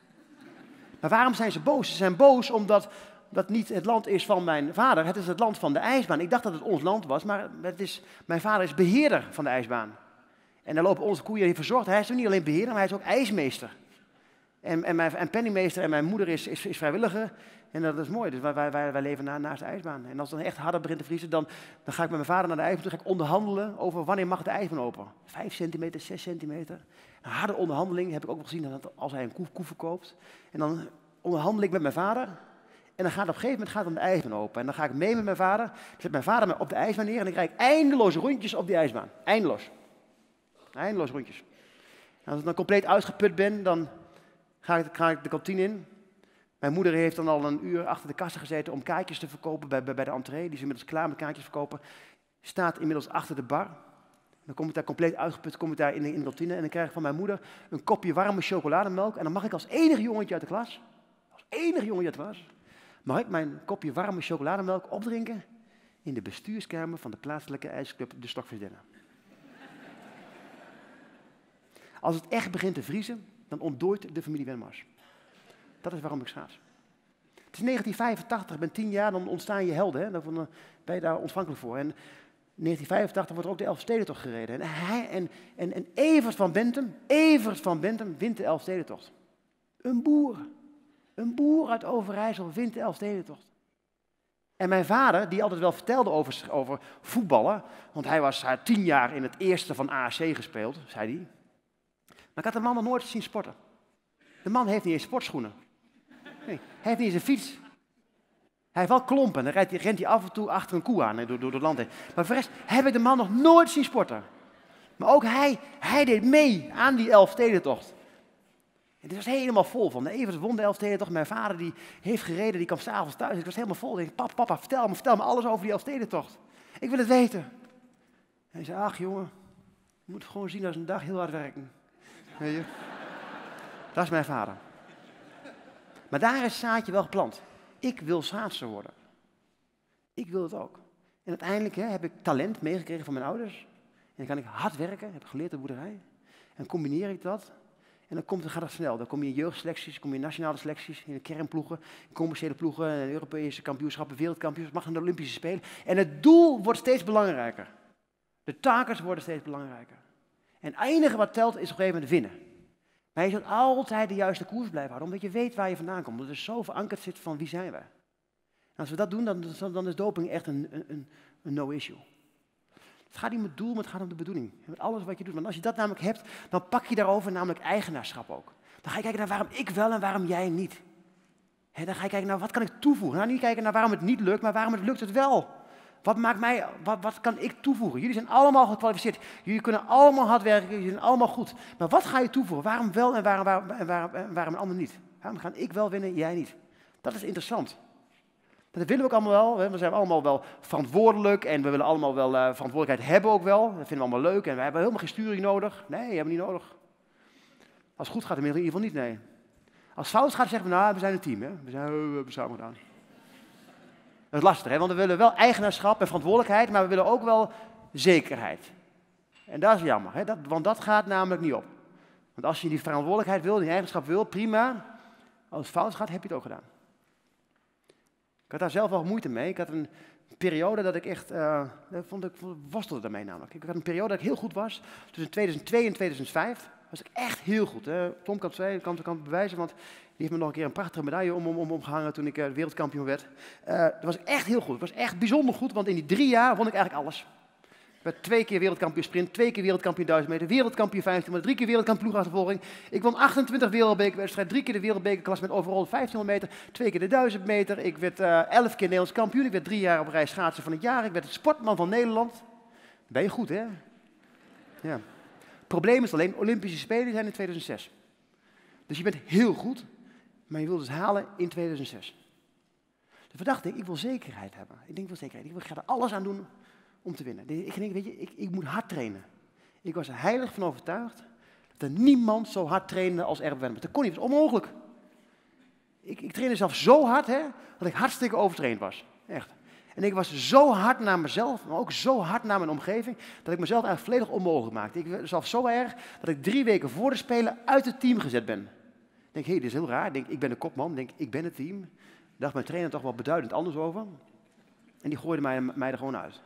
Maar waarom zijn ze boos? Ze zijn boos omdat dat niet het land is van mijn vader, het is het land van de ijsbaan. Ik dacht dat het ons land was, maar het is, mijn vader is beheerder van de ijsbaan. En daar lopen onze koeien in verzorgd. Hij is niet alleen beheerder, maar hij is ook ijsmeester. En, en, mijn, en penningmeester en mijn moeder is, is, vrijwilliger. En dat is mooi. Dus wij, wij, wij, leven na, naast de ijsbaan. En als het dan echt harder begint te vriezen, dan, dan ga ik met mijn vader naar de ijsbaan toe. Ga ik onderhandelen over wanneer mag de ijsbaan open. Vijf centimeter, zes centimeter. Een harde onderhandeling heb ik ook wel gezien als hij een koe, koe verkoopt. En dan onderhandel ik met mijn vader. En dan gaat op een gegeven moment gaat dan de ijsbaan open. En dan ga ik mee met mijn vader. Dan zet mijn vader op de ijsbaan neer. En ik eindeloos rondjes op die ijsbaan. Eindeloos. Eindeloos rondjes. En als ik dan compleet uitgeput ben, dan ga ik, ga ik de kantine in. Mijn moeder heeft dan al een uur achter de kassa gezeten om kaartjes te verkopen bij, bij, de entree. Die is inmiddels klaar met kaartjes verkopen. Staat inmiddels achter de bar. Dan kom ik daar compleet uitgeput, kom ik daar in de, in de kantine en dan krijg ik van mijn moeder een kopje warme chocolademelk. En dan mag ik als enig jongetje uit de klas, als enig jongetje uit de klas, mag ik mijn kopje warme chocolademelk opdrinken in de bestuurskamer van de plaatselijke ijsclub De Stokvisdennen. Als het echt begint te vriezen, dan ontdooit de familie Wenmars. Dat is waarom ik schaats. Het is 1985, ik ben tien jaar, dan ontstaan je helden. Hè? Dan ben je daar ontvankelijk voor. En 1985 wordt er ook de Elfstedentocht gereden. En, hij, en, en, en Evert van Bentum, Evert van Bentum wint de Elfstedentocht. Een boer. Een boer uit Overijssel wint de Elfstedentocht. En mijn vader, die altijd wel vertelde over, over voetballen, want hij was had tien jaar in het eerste van AAC gespeeld, zei hij. Maar ik had de man nog nooit zien sporten. De man heeft niet eens sportschoenen. Nee, hij heeft niet eens een fiets. Hij heeft wel klompen. Dan rent hij af en toe achter een koe aan hè, door, door het land heen. Maar voor rest heb ik de man nog nooit zien sporten. Maar ook hij, hij deed mee aan die Elfstedentocht. En dit was helemaal vol van. Evert won de Elfstedentocht. Mijn vader die heeft gereden, die kwam s'avonds thuis. Ik was helemaal vol. Ik denk, papa, papa, vertel me, vertel me alles over die Elfstedentocht. Ik wil het weten. En hij zei, ach jongen, je moet gewoon zien als een dag heel hard werken. Weet? Dat is mijn vader. Maar daar is zaadje wel geplant. Ik wil schaatser worden. Ik wil het ook. En uiteindelijk hè, heb ik talent meegekregen van mijn ouders. En dan kan ik hard werken, heb geleerd op de boerderij. En combineer ik dat. En dan komt, het gaat het snel. Dan kom je in jeugdselecties, kom je in nationale selecties, in de kernploegen, in commerciële ploegen, in Europese kampioenschappen, wereldkampioenschappen, mag naar de Olympische Spelen. En het doel wordt steeds belangrijker. De takers worden steeds belangrijker. En enige wat telt is op een gegeven moment winnen. Maar je zult altijd de juiste koers blijven houden, omdat je weet waar je vandaan komt. Omdat er zo verankerd zit van wie zijn wij. Als we dat doen, dan, dan is doping echt een, een, een no-issue. Het gaat niet om het doel, maar het gaat om de bedoeling. Met alles wat je doet. Want als je dat namelijk hebt, dan pak je daarover namelijk eigenaarschap ook. Dan ga je kijken naar waarom ik wel en waarom jij niet. Hè, dan ga je kijken naar wat kan ik toevoegen. Nou, niet kijken naar waarom het niet lukt, maar waarom het lukt het wel. Wat maakt mij, wat, wat kan ik toevoegen? Jullie zijn allemaal gekwalificeerd. Jullie kunnen allemaal hard werken, jullie zijn allemaal goed. Maar wat ga je toevoegen? Waarom wel en waarom, waarom, en waarom, en waarom een ander niet? Waarom gaan ik wel winnen, jij niet? Dat is interessant. Dat willen we ook allemaal wel. We zijn allemaal wel verantwoordelijk en we willen allemaal wel uh, verantwoordelijkheid hebben ook wel. Dat vinden we allemaal leuk en we hebben helemaal geen sturing nodig. Nee, hebben we niet nodig. Als het goed gaat, in ieder geval niet, nee. Als het fout gaat, zeggen we, nou, we zijn een team. Hè? We, zijn, we hebben samen gedaan. Dat is lastig, hè? want we willen wel eigenaarschap en verantwoordelijkheid, maar we willen ook wel zekerheid. En dat is jammer, hè? Dat, want dat gaat namelijk niet op. Want als je die verantwoordelijkheid wil, die eigenschap wil, prima. Als het fout gaat, heb je het ook gedaan. Ik had daar zelf wel moeite mee. Ik had een periode dat ik echt, uh, vond ik worstelde daarmee namelijk. Ik had een periode dat ik heel goed was, tussen 2002 en 2005 was ik echt heel goed. Hè. Tom kan het, het bewijzen, want die heeft me nog een keer een prachtige medaille om, om, om, omgehangen toen ik uh, wereldkampioen werd. Uh, dat was echt heel goed. Het was echt bijzonder goed, want in die drie jaar won ik eigenlijk alles. Werd twee keer wereldkampioen sprint, twee keer wereldkampioen 1000 meter, wereldkampioen 15 meter, drie keer wereldkampioen ploegachtervolging. Ik won 28 wereldbekerwedstrijden, drie keer de wereldbekerklas met overal 1500 meter, twee keer de 1000 meter. Ik werd uh, elf keer Nederlands kampioen. Ik werd drie jaar op rij schaatsen van het jaar. Ik werd het sportman van Nederland. Ben je goed, hè? Ja probleem is alleen, Olympische Spelen zijn in 2006. Dus je bent heel goed, maar je wilt het halen in 2006. Dus we dachten, ik wil zekerheid hebben. Ik denk, ik wil zekerheid. Ik ga er alles aan doen om te winnen. Ik denk, weet je, ik, ik moet hard trainen. Ik was heilig van overtuigd dat er niemand zo hard trainde als Erb Wennemars. Dat kon niet, dat was onmogelijk. Ik, ik trainde zelf zo hard, hè, dat ik hartstikke overtraind was. Echt. En ik was zo hard naar mezelf, maar ook zo hard naar mijn omgeving, dat ik mezelf eigenlijk volledig onmogelijk maakte. Ik was zelf zo erg dat ik drie weken voor de Spelen uit het team gezet ben. Ik denk, hé, hey, dit is heel raar. Ik denk, ik ben de kopman. Ik denk, ik ben het team. Ik dacht mijn trainer toch wel beduidend anders over. En die gooide mij, mij er gewoon uit.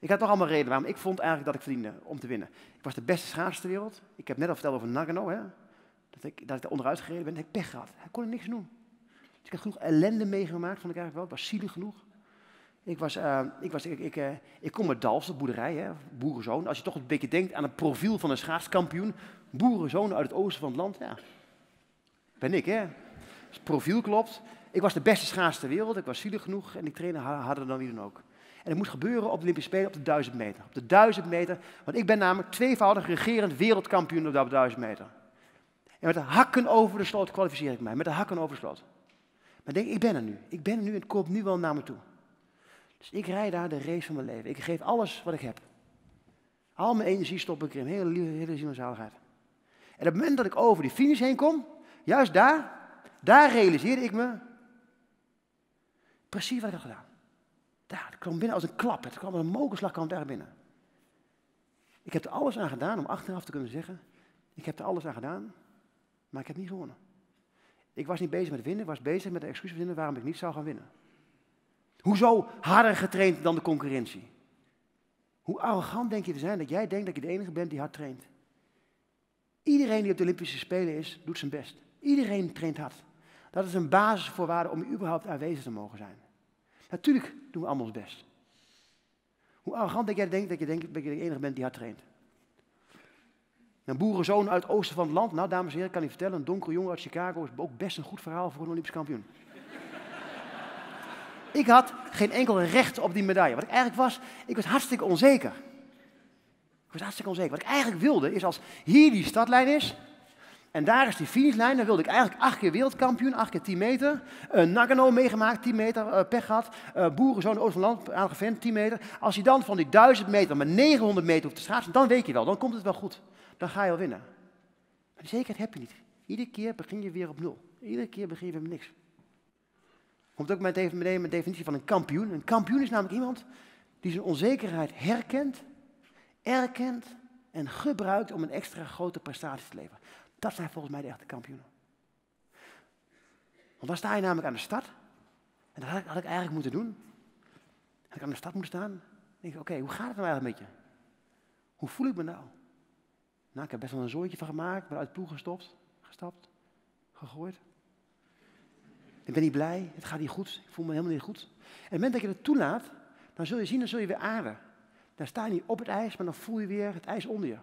Ik had toch allemaal redenen waarom ik vond eigenlijk dat ik verdiende om te winnen. Ik was de beste schaatser ter wereld. Ik heb net al verteld over Nagano, hè? Dat, ik, dat ik er onderuit gereden ben. Ik pech gehad. Hij kon er niks doen. Dus ik heb genoeg ellende meegemaakt, vond ik eigenlijk wel. Het was zielig genoeg. Ik, was, uh, ik, was, ik, ik, uh, ik kom uit Dalfsen, boerderij, hè, boerenzoon. Als je toch een beetje denkt aan het profiel van een schaatskampioen, boerenzoon uit het oosten van het land, ja. Ben ik, hè. Als het profiel klopt. Ik was de beste schaats ter wereld, ik was zielig genoeg en ik trainde harder dan wie dan ook. En het moet gebeuren op de Olympische Spelen op de 1000 meter. Op de 1000 meter, want ik ben namelijk tweevoudig regerend wereldkampioen op de 1000 meter. En met de hakken over de sloot kwalificeer ik mij, met de hakken over de sloot. Maar denk, ik ben er nu. Ik ben er nu en het komt nu wel naar me toe. Dus ik rijd daar de race van mijn leven. Ik geef alles wat ik heb. Al mijn energie stop ik in. Hele, hele ziel en zaligheid. En op het moment dat ik over die finish heen kom, juist daar, daar realiseerde ik me precies wat ik had gedaan. Daar, het kwam binnen als een klap. Het kwam een mokerslag kwam daar binnen. Ik heb er alles aan gedaan om achteraf te kunnen zeggen, ik heb er alles aan gedaan, maar ik heb niet gewonnen. Ik was niet bezig met winnen, ik was bezig met de excuus verzinnen waarom ik niet zou gaan winnen. Hoezo harder getraind dan de concurrentie? Hoe arrogant denk je te zijn dat jij denkt dat je de enige bent die hard traint? Iedereen die op de Olympische Spelen is, doet zijn best. Iedereen traint hard. Dat is een basisvoorwaarde om überhaupt aanwezig te mogen zijn. Natuurlijk doen we allemaal ons best. Hoe arrogant denk jij denkt dat je denkt dat je de enige bent die hard traint? Een boerenzoon uit het oosten van het land, nou dames en heren, kan ik vertellen, een donkere jongen uit Chicago is ook best een goed verhaal voor een Olympisch kampioen. <laughs> Ik had geen enkel recht op die medaille. Wat ik eigenlijk was, ik was hartstikke onzeker. Ik was hartstikke onzeker. Wat ik eigenlijk wilde, is als hier die startlijn is, en daar is die finishlijn, dan wilde ik eigenlijk acht keer wereldkampioen, acht keer 10 meter. Uh, Nagano meegemaakt, 10 meter, uh, pech gehad. Uh, Boerenzoon, Oosterland, aardige vent, 10 meter. Als je dan van die 1000 meter maar 900 meter hoeft te schaatsen, dan weet je wel, dan komt het wel goed. Dan ga je wel winnen. Maar die zekerheid heb je niet. Iedere keer begin je weer op nul. Iedere keer begin je weer met niks komt ook meteen met de definitie van een kampioen. Een kampioen is namelijk iemand die zijn onzekerheid herkent, erkent en gebruikt om een extra grote prestatie te leveren. Dat zijn volgens mij de echte kampioenen. Want dan sta je namelijk aan de start. En dat had ik, had ik eigenlijk moeten doen. Had ik aan de start moeten staan. Dan denk ik, oké, hoe gaat het nou eigenlijk met je? Hoe voel ik me nou? Nou, ik heb best wel een zooitje van gemaakt, ben uit ploeg gestopt, gestapt, gegooid. Ik ben niet blij, het gaat niet goed, ik voel me helemaal niet goed. En het moment dat je dat toelaat, dan zul je zien, dan zul je weer aarden. Dan sta je niet op het ijs, maar dan voel je weer het ijs onder je.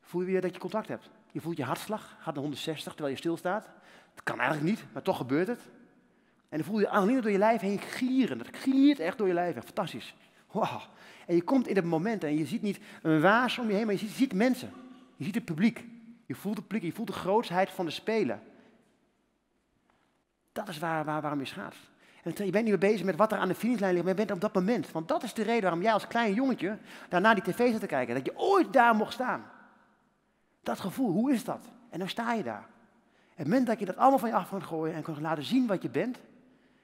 Voel je weer dat je contact hebt. Je voelt je hartslag, gaat naar 160 terwijl je stilstaat. Dat kan eigenlijk niet, maar toch gebeurt het. En dan voel je adrenaline door je lijf heen gieren. Dat giert echt door je lijf heen. Fantastisch. Wow. En je komt in het moment en je ziet niet een waas om je heen, maar je ziet, mensen. Je ziet het publiek. Je voelt het publiek, je voelt de grootsheid van de spelen. Dat is waar, waar, waarom je gaat. En je bent niet meer bezig met wat er aan de finishlijn ligt, maar je bent op dat moment. Want dat is de reden waarom jij als klein jongetje daarna die tv zit te kijken. Dat je ooit daar mocht staan. Dat gevoel, hoe is dat? En dan sta je daar. Het moment dat je dat allemaal van je af kan gooien en kan laten zien wat je bent,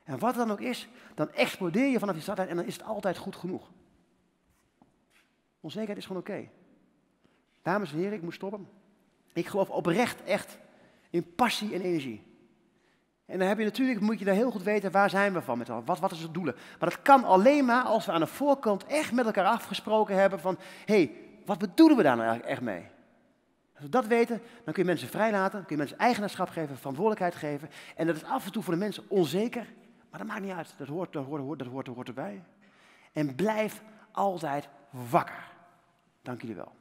en wat het dan ook is, dan explodeer je vanaf die stad en dan is het altijd goed genoeg. Onzekerheid is gewoon oké. Dames en heren, ik moet stoppen. Ik geloof oprecht echt in passie en energie. En dan heb je natuurlijk, moet je daar heel goed weten, waar zijn we van met wat, wat is het doelen. Maar dat kan alleen maar als we aan de voorkant echt met elkaar afgesproken hebben van, hé, hey, wat bedoelen we daar nou echt mee? Als we dat weten, dan kun je mensen vrijlaten, kun je mensen eigenaarschap geven, verantwoordelijkheid geven. En dat is af en toe voor de mensen onzeker, maar dat maakt niet uit. Dat hoort, dat hoort, dat hoort, dat hoort erbij. En blijf altijd wakker. Dank jullie wel.